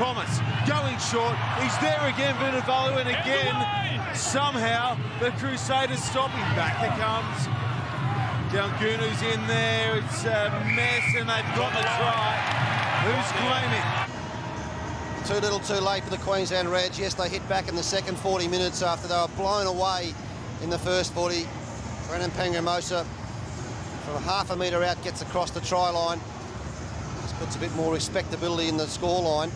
Thomas going short. He's there again, Vunivalu, and again, somehow the Crusaders stop him. Back it comes. Dalgunu's in there. It's a mess, and they've got the try. Who's claiming? Too little too late for the Queensland Reds. Yes, they hit back in the second 40 minutes after they were blown away in the first 40. Brandon Paenga-Amosa from half a metre out gets across the try line. This puts a bit more respectability in the score line.